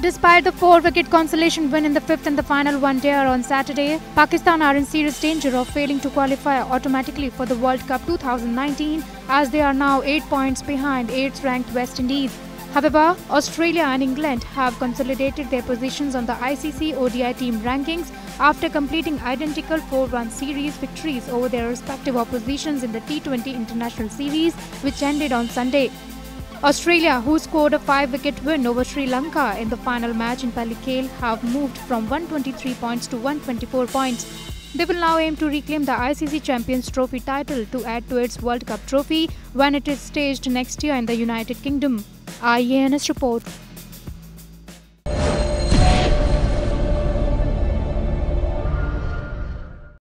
Despite the four-wicket consolation win in the fifth and the final one-dayer on Saturday, Pakistan are in serious danger of failing to qualify automatically for the World Cup 2019 as they are now eight points behind eighth-ranked West Indies. However, Australia and England have consolidated their positions on the ICC ODI team rankings after completing identical 4-1 series victories over their respective oppositions in the T20 International Series which ended on Sunday. Australia, who scored a 5-wicket win over Sri Lanka in the final match in Pallekele, have moved from 123 points to 124 points. They will now aim to reclaim the ICC Champions Trophy title to add to its World Cup trophy when it is staged next year in the United Kingdom. IANS report.